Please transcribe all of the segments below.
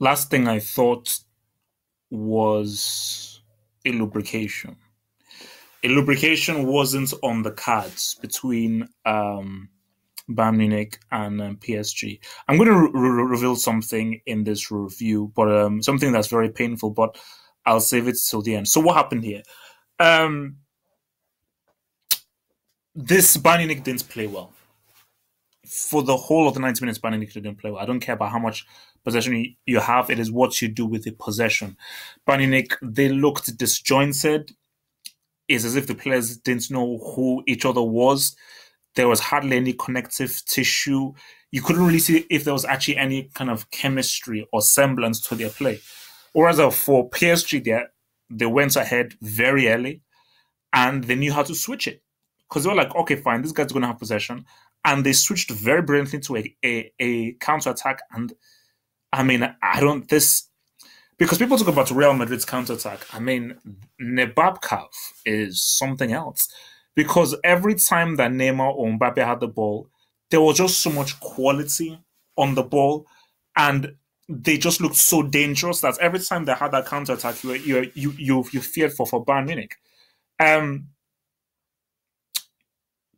last thing I thought was a lubrication. A lubrication wasn't on the cards between um, Bayern Munich and um, PSG. I'm going to re- re- reveal something in this review, but um, something that's very painful. But I'll save it till the end. So what happened here? Um, this Bayern Munich didn't play well for the whole of the 90 minutes. Bayern Munich didn't play well. I don't care about how much possession you have. It is what you do with the possession. Bayern Munich they looked disjointed. It's as if the players didn't know who each other was. There was hardly any connective tissue. You couldn't really see if there was actually any kind of chemistry or semblance to their play. Whereas for PSG, they, they went ahead very early and they knew how to switch it. Because they were like, okay, fine, this guy's going to have possession. And they switched very brilliantly to a, a, a counter attack. And I mean, I don't, this, because people talk about Real Madrid's counter attack. I mean, Nebabkov is something else. Because every time that Neymar or Mbappe had the ball, there was just so much quality on the ball. And they just looked so dangerous that every time they had that counter attack, you you you you you feared for for Bayern Munich. Um,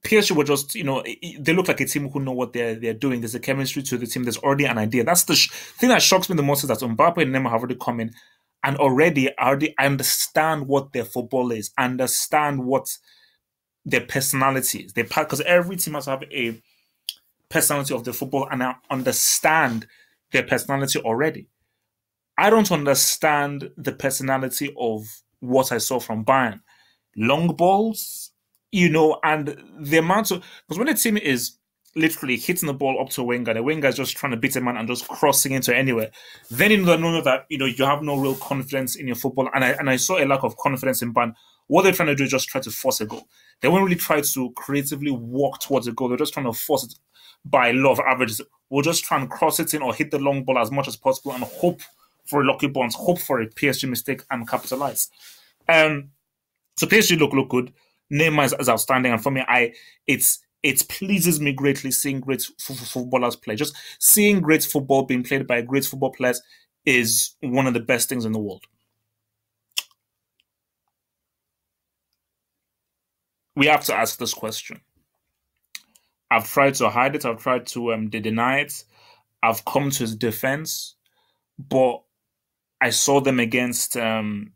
PSG were just, you know, they look like a team who know what they're they're doing. There's a chemistry to the team. There's already an idea. That's the sh- thing that shocks me the most is that Mbappe and Neymar have already come in, and already already understand what their football is, understand what their personality is. They because every team has to have a personality of the football and I understand their personality already. I don't understand the personality of what I saw from Bayern. Long balls, you know, and the amount of because when a team is literally hitting the ball up to a winger, the winger is just trying to beat a man and just crossing into anywhere, then you know that you know you have no real confidence in your football. And I and I saw a lack of confidence in Bayern. What they're trying to do is just try to force a goal. They won't really try to creatively walk towards a goal. They're just trying to force it by law of averages. We'll just try and cross it in or hit the long ball as much as possible and hope for a lucky bounce, hope for a PSG mistake and capitalize. Um, so PSG look look good. Neymar is, is outstanding, and for me, I it's it pleases me greatly seeing great footballers play. Just seeing great football being played by great football players is one of the best things in the world. We have to ask this question I've tried to hide it. I've tried to um, deny it. I've come to his defense, but I saw them against um,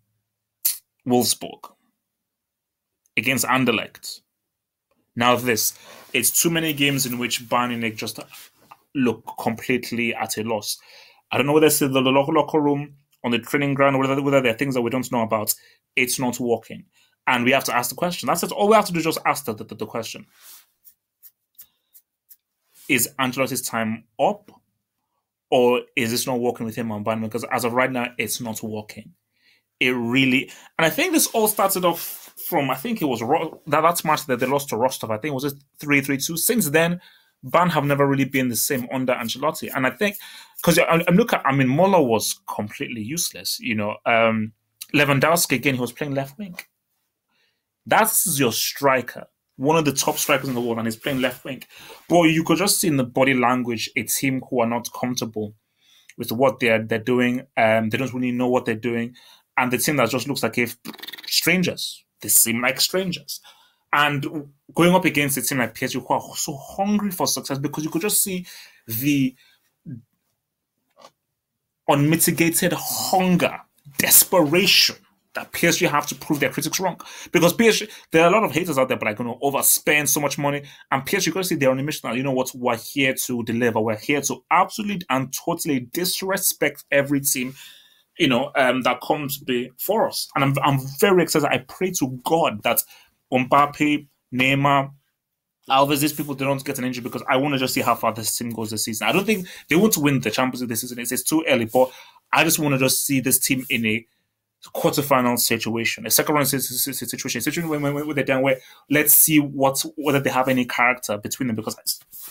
Wolfsburg, against Anderlecht. Now this, it's too many games in which Bayern just look completely at a loss. I don't know whether it's in the locker room, on the training ground, whether, whether there are things that we don't know about. It's not working. And we have to ask the question. That's it. All we have to do is just ask the, the, the question is Ancelotti's time up, or is this not working with him on Bayern? Because as of right now, it's not working. It really, and I think this all started off from I think it was that that match that they lost to Rostov. I think it was just three three two. Since then, Bayern have never really been the same under Ancelotti, and I think because I'm looking, I mean, Muller was completely useless. You know, um, Lewandowski again, he was playing left wing. That's your striker one of the top strikers in the world and he's playing left wing. But you could just see in the body language a team who are not comfortable with what they're they're doing. Um, they don't really know what they're doing, and the team that just looks like if strangers. They seem like strangers. And going up against a team like PSG who are so hungry for success because you could just see the unmitigated hunger, desperation that PSG have to prove their critics wrong. Because PSG, there are a lot of haters out there, but like, you know, overspend so much money. And PSG, because they're on a mission, you know what, we're here to deliver. We're here to absolutely and totally disrespect every team, you know, um, that comes before us. And I'm, I'm very excited. I pray to God that Mbappe, Neymar, Alves, these people they don't get an injury because I want to just see how far this team goes this season. I don't think they want to win the Champions League this season. It's, it's too early, but I just want to just see this team in a quarterfinal situation, a second round situation, a situation when, when, when they're down where let's see what whether they have any character between them because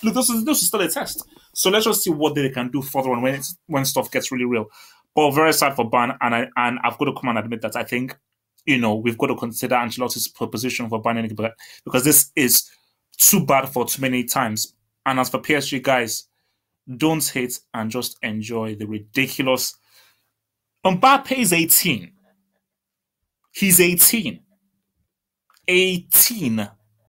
look, this is, this is still a test. So let's just see what they can do further on when when stuff gets really real. But very sad for Bayern, and I and I've got to come and admit that I think you know we've got to consider Ancelotti's proposition for Bayern because this is too bad for too many times. And as for PSG guys, don't hate and just enjoy the ridiculous um, Mbappe is 18. He's 18. 18.